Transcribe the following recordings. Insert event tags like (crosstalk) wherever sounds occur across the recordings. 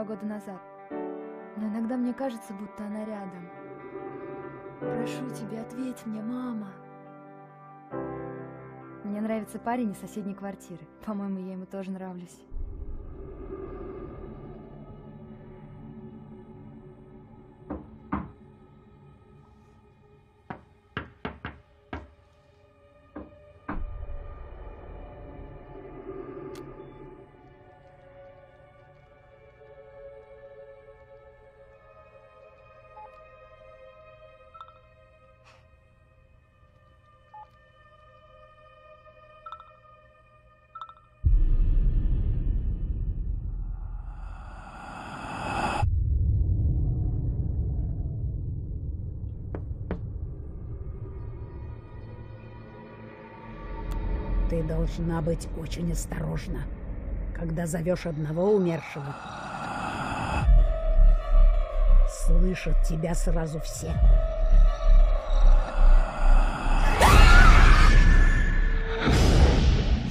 полтора года назад. Но иногда мне кажется, будто она рядом. Прошу тебя, ответь мне, мама. Мне нравится парень из соседней квартиры. По-моему, я ему тоже нравлюсь. Ты должна быть очень осторожна, когда зовешь одного умершего. Слышат тебя сразу все.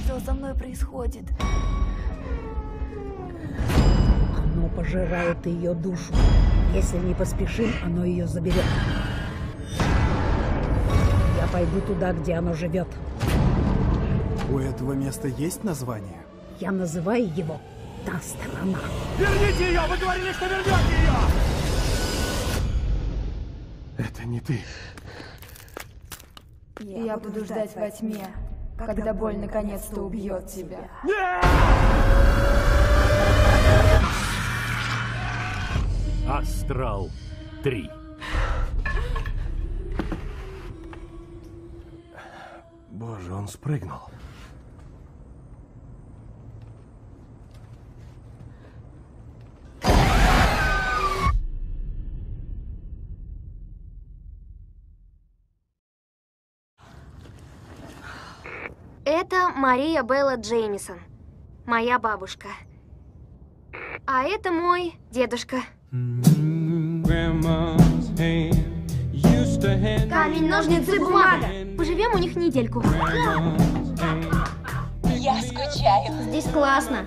Что со мной происходит? Оно пожирает ее душу. Если не поспешим, оно ее заберет. Я пойду туда, где оно живет. У этого места есть название? Я называю его «Та сторона». Верните ее! Вы говорили, что вернете ее! Это не ты. Я буду ждать во тьме, когда боль наконец-то убьет тебя. Астрал 3. Боже, он спрыгнул. Это Мария Белла Джеймисон, моя бабушка. А это мой дедушка. Камень, Камень, ножницы, бумага. Поживем у них недельку. Я скучаю. Здесь классно.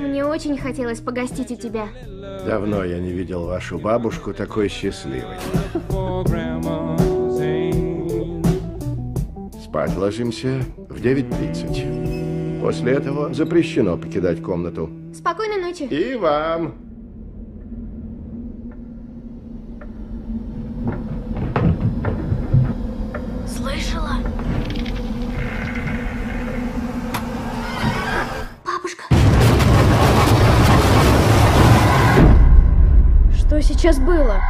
Мне очень хотелось погостить у тебя. Давно я не видел вашу бабушку такой счастливой. (laughs) Спать ложимся в 9.30. После этого запрещено покидать комнату. Спокойной ночи. И вам. Слышала? Бабушка. Что сейчас было?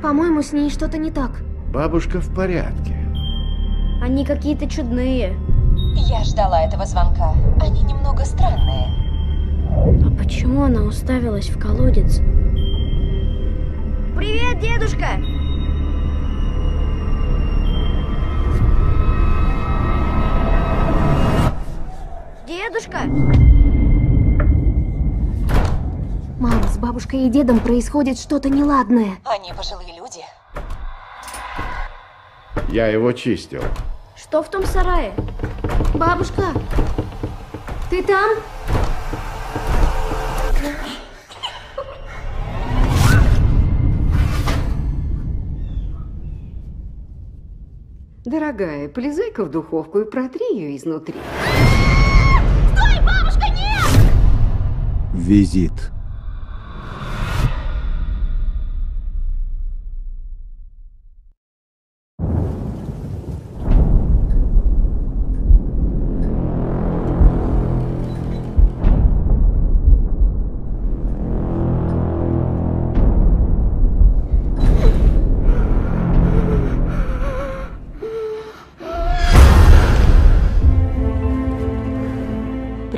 По-моему, с ней что-то не так. Бабушка в порядке. Они какие-то чудные. Я ждала этого звонка. Они немного странные. А почему она уставилась в колодец? Привет, дедушка! Дедушка! Мам, с бабушкой и дедом происходит что-то неладное. Они пожилые люди. Я его чистил. Что в том сарае? Бабушка, ты там? Дорогая, полезай-ка в духовку и протри ее изнутри. Стой, бабушка, нет! Визит.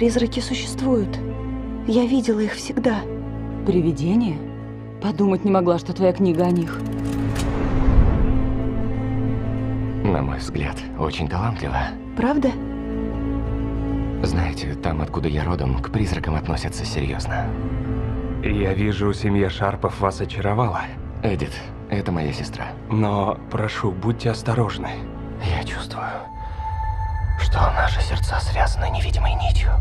Призраки существуют. Я видела их всегда. Привидение? Подумать не могла, что твоя книга о них. На мой взгляд, очень талантливо. Правда? Знаете, там, откуда я родом, к призракам относятся серьезно. Я вижу, семья Шарпов вас очаровала. Эдит, это моя сестра. Но прошу, будьте осторожны. Я чувствую, что наши сердца связаны невидимой нитью.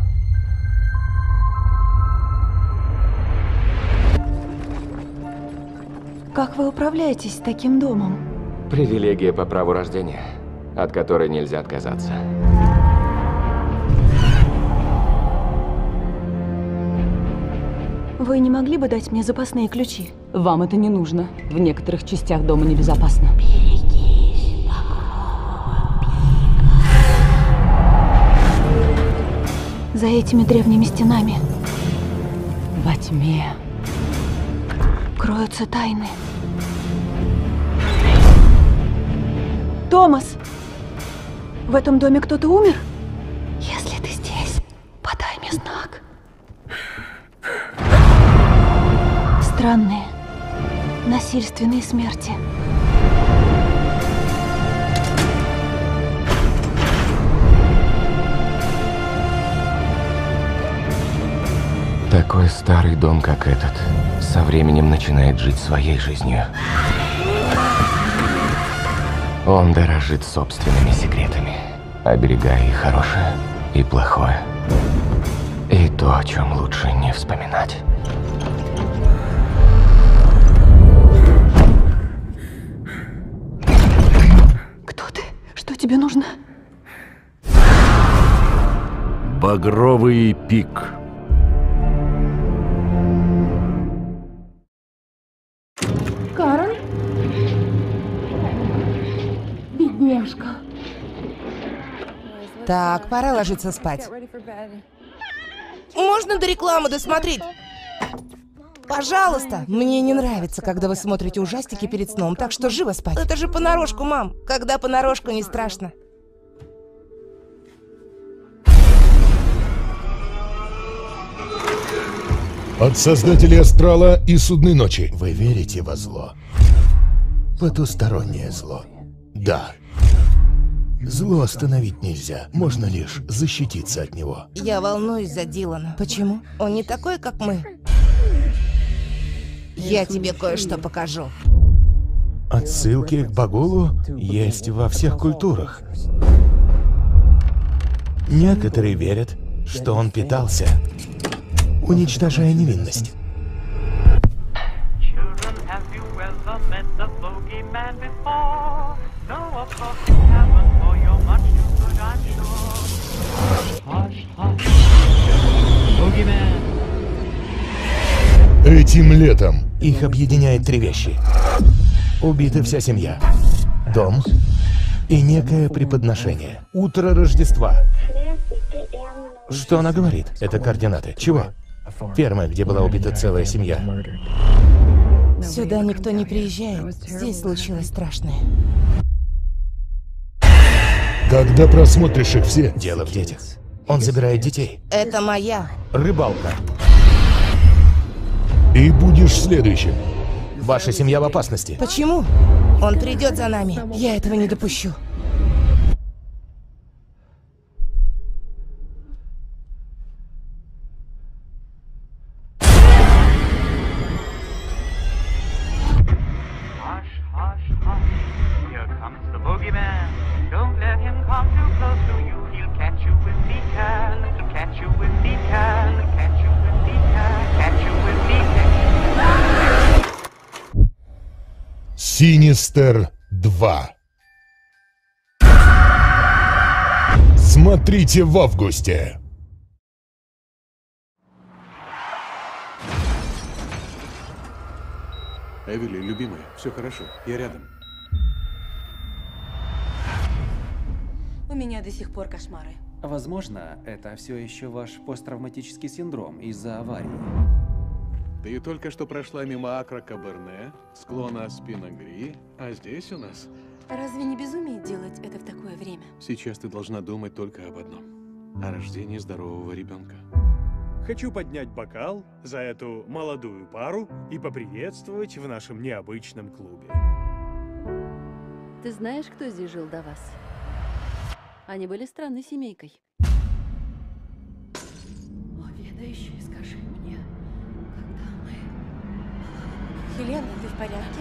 Как вы управляетесь с таким домом? Привилегия по праву рождения, от которой нельзя отказаться. Вы не могли бы дать мне запасные ключи? Вам это не нужно. В некоторых частях дома небезопасно. За этими древними стенами Во тьме. Кроются тайны. Томас! В этом доме кто-то умер? Если ты здесь, подай мне знак. Странные, насильственные смерти. Такой старый дом, как этот, со временем начинает жить своей жизнью. Он дорожит собственными секретами, оберегая и хорошее, и плохое. И то, о чем лучше не вспоминать. Кто ты? Что тебе нужно? Багровый пик. Бедняжка. Так, пора ложиться спать. Можно до рекламы досмотреть? Пожалуйста. Мне не нравится, когда вы смотрите ужастики перед сном, так что живо спать. Это же понарошку, мам. Когда понарошку, не страшно. От создателей Астрала и Судной ночи. Вы верите во зло? Потустороннее зло. Да. Зло остановить нельзя, можно лишь защититься от него. Я волнуюсь за Дилана. Почему? Он не такой, как мы. Я тебе кое-что покажу. Отсылки к Багулу есть во всех культурах. Некоторые верят, что он питался, уничтожая невинность. Этим летом их объединяет три вещи. Убита вся семья, дом и некое преподношение. Утро Рождества. Что она говорит? Это координаты. Чего? Ферма, где была убита целая семья. Сюда никто не приезжает. Здесь случилось страшное. Когда просмотришь их все... Дело в детях. Он забирает детей. Это моя. Рыбалка. И будешь следующим. Ваша семья в опасности. Почему? Он придет за нами. Я этого не допущу. Синистер 2. Смотрите в августе. Эвели, любимая, все хорошо, я рядом. У меня до сих пор кошмары. Возможно, это все еще ваш посттравматический синдром из-за аварии. Ты только что прошла мимо Акра Каберне, склона Спинагри, а здесь у нас... Разве не безумие делать это в такое время? Сейчас ты должна думать только об одном. О рождении здорового ребенка. Хочу поднять бокал за эту молодую пару и поприветствовать в нашем необычном клубе. Ты знаешь, кто здесь жил до вас? Они были странной семейкой. Хелена, ты в порядке?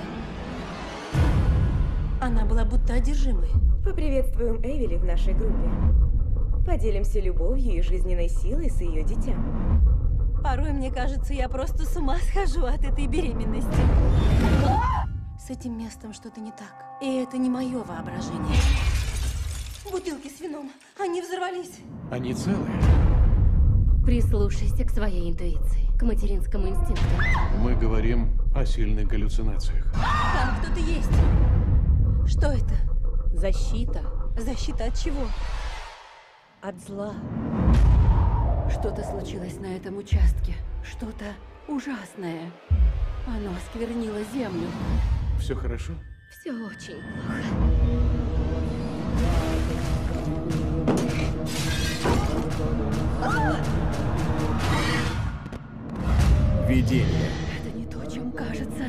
Она была будто одержимой. Поприветствуем Эвели в нашей группе. Поделимся любовью и жизненной силой с ее дитям. Порой мне кажется, я просто с ума схожу от этой беременности. С этим местом что-то не так. И это не мое воображение. Бутылки с вином, они взорвались. Они целые. Прислушайся к своей интуиции, к материнскому инстинкту. Мы говорим о сильных галлюцинациях. Там кто-то есть. Что это? Защита Защита от чего? от зла. Что-то случилось на этом участке. Что-то ужасное. Оно осквернило землю. Все хорошо? Все очень плохо. Видение. Это не то, чем кажется.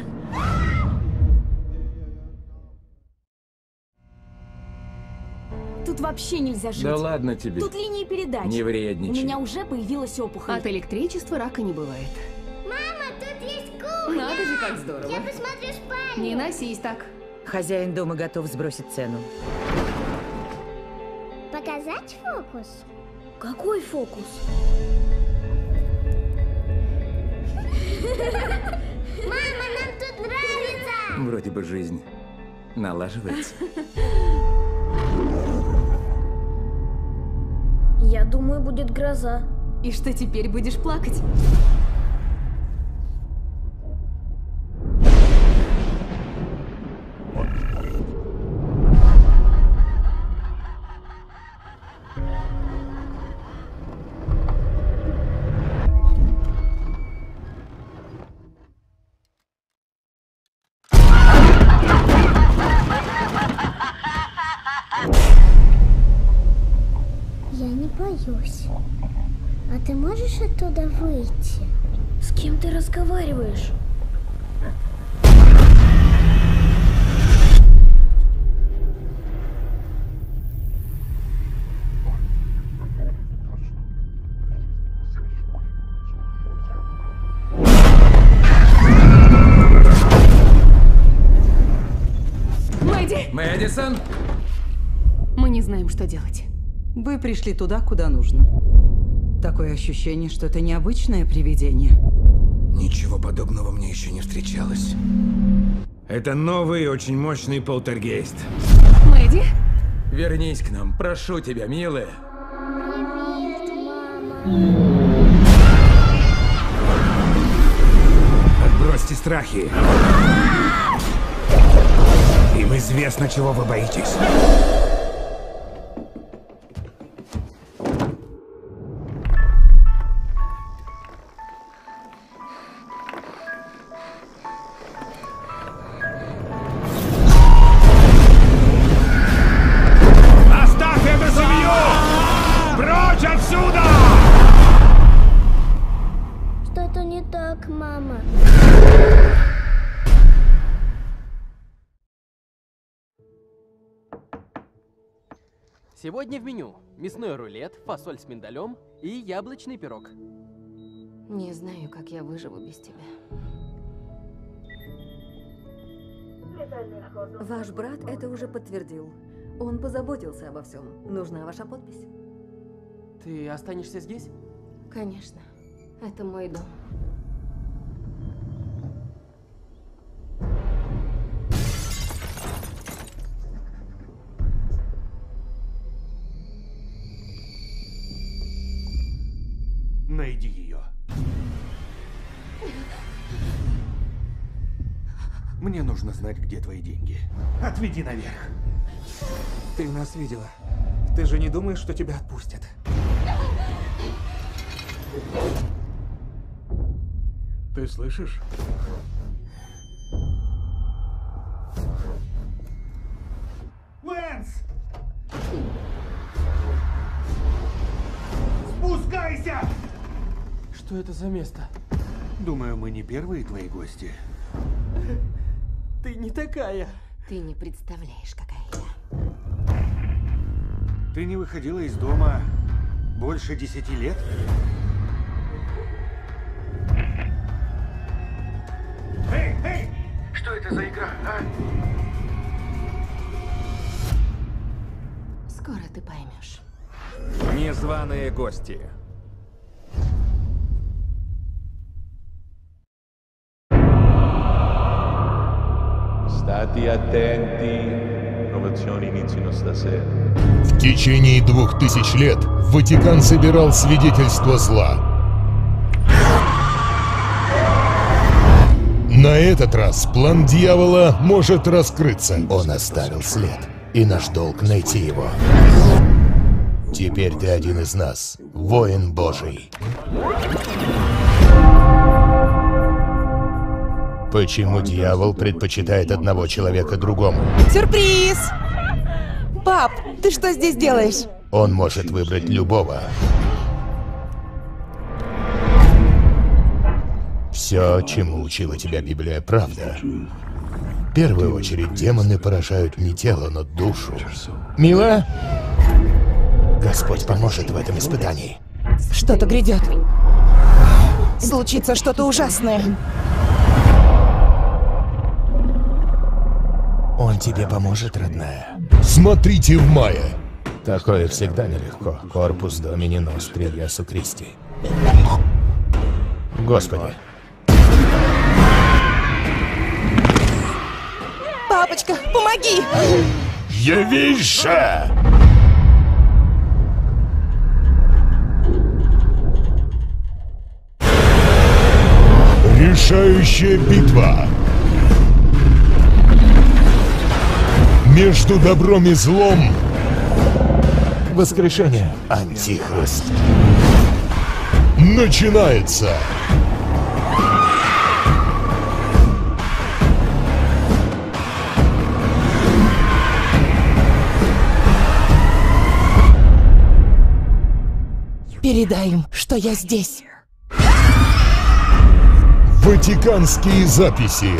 Тут вообще нельзя жить. Да ладно тебе. Тут линии передач. Не У вредничай. меня уже появилась опухоль. От электричества рака не бывает. Мама, тут есть кухня! Надо же, как здорово. Я посмотрю спальню. Не носись так. Хозяин дома готов сбросить цену. Показать фокус? Какой фокус? Вроде бы жизнь налаживается. Я думаю, будет гроза. И что теперь будешь плакать? Боюсь. А ты можешь оттуда выйти? С кем ты разговариваешь? Пришли туда, куда нужно. Такое ощущение, что это необычное привидение. Ничего подобного мне еще не встречалось. Это новый очень мощный полтергейст. Мэдди? Вернись к нам, прошу тебя, милая. Отбросьте страхи. Им известно, чего вы боитесь. Так, мама. Сегодня в меню мясной рулет, фасоль с миндалем и яблочный пирог. Не знаю, как я выживу без тебя. Ваш брат это уже подтвердил. Он позаботился обо всем. Нужна ваша подпись. Ты останешься здесь? Конечно. Это мой дом. Найди ее. Мне нужно знать, где твои деньги. Отведи наверх. Ты нас видела. Ты же не думаешь, что тебя отпустят? Ты слышишь? Что это за место? Думаю, мы не первые твои гости. Ты не такая. Ты не представляешь, какая я. Ты не выходила из дома больше десяти лет? Эй, эй! Что это за игра, а? Скоро ты поймешь. Незваные гости. State attenti. В течение двух тысяч лет Ватикан собирал свидетельства зла. На этот раз план дьявола может раскрыться. Он оставил след, и наш долг найти его. Теперь ты один из нас, воин Божий. Почему дьявол предпочитает одного человека другому? Сюрприз! Пап, ты что здесь делаешь? Он может выбрать любого. Все, чему учила тебя Библия, правда. В первую очередь, демоны поражают не тело, но душу. Мила? Господь поможет в этом испытании. Что-то грядет. Случится что-то ужасное. Он тебе поможет, родная. Смотрите в мае. Такое всегда нелегко. Корпус Домини Ностри Ясу Кристи. Господи. Папочка, помоги! Же! Решающая битва. Между добром и злом. Воскрешение. Антихрист. Начинается. Передай им, что я здесь. Ватиканские записи.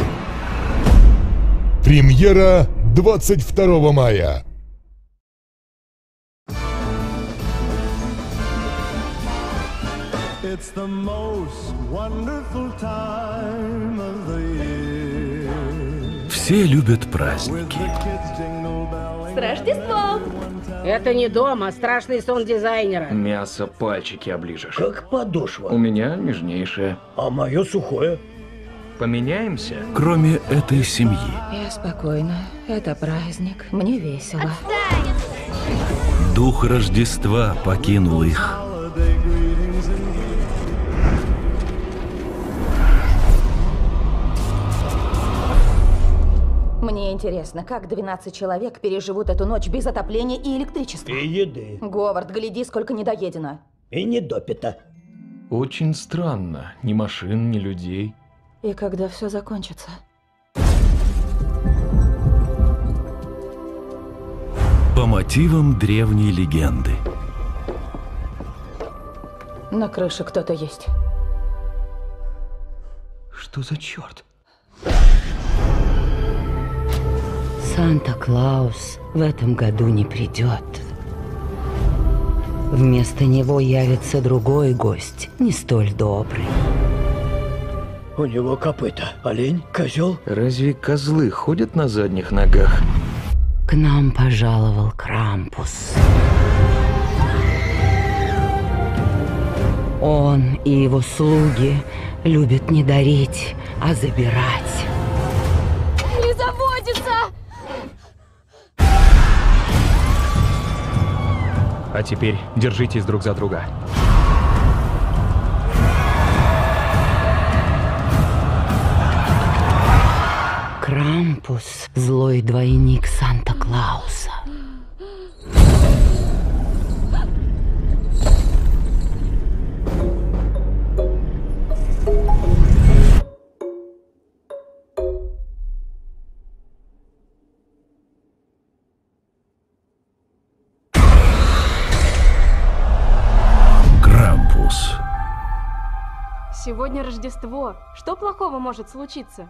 Премьера 22 мая. It's the most wonderful time of the year. Все любят праздники. С Рождеством! Это не дом, а страшный сон дизайнера. Мясо пальчики оближешь. Как подошва. У меня нежнейшее. А мое сухое. Поменяемся? Кроме этой семьи. Я спокойна. Это праздник. Мне весело. Дух Рождества покинул их. Мне интересно, как 12 человек переживут эту ночь без отопления и электричества? И еды. Говард, гляди, сколько недоедено. И недопито. Очень странно. Ни машин, ни людей. И когда все закончится? По мотивам древней легенды. На крыше кто-то есть. Что за черт? Санта-Клаус в этом году не придет. Вместо него явится другой гость, не столь добрый. У него копыта. Олень? Козел? Разве козлы ходят на задних ногах? К нам пожаловал Крампус. Он и его слуги любят не дарить, а забирать. Не заводится! А теперь держитесь друг за друга. Крампус – злой двойник Санта-Клауса. Крампус. Сегодня Рождество. Что плохого может случиться?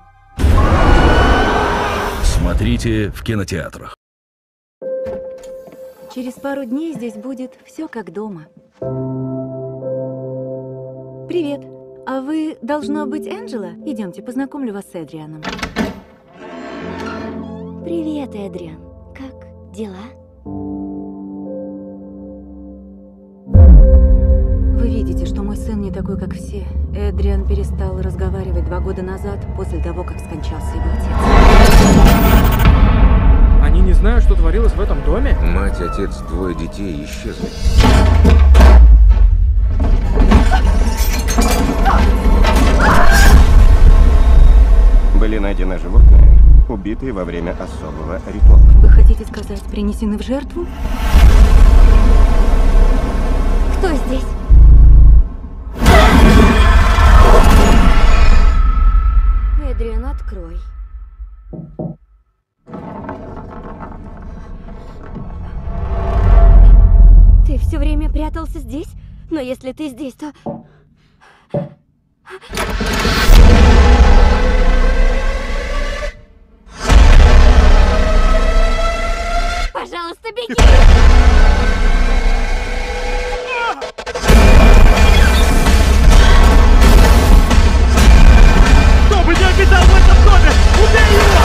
Смотрите в кинотеатрах. Через пару дней здесь будет все как дома. Привет. А вы, должно быть, Энджела? Идемте, познакомлю вас с Эдрианом. Привет, Эдриан. Как дела? Вы видите, что мой сын не такой, как все. Эдриан перестал разговаривать два года назад, после того, как скончался его отец. Знают, что творилось в этом доме? Мать, отец, двое детей исчезли. Были найдены животные, убитые во время особого ритуала. Вы хотите сказать, принесены в жертву? все время прятался здесь? Но если ты здесь, то... Пожалуйста, беги! Кто бы не обитал в этом доме! Убей его!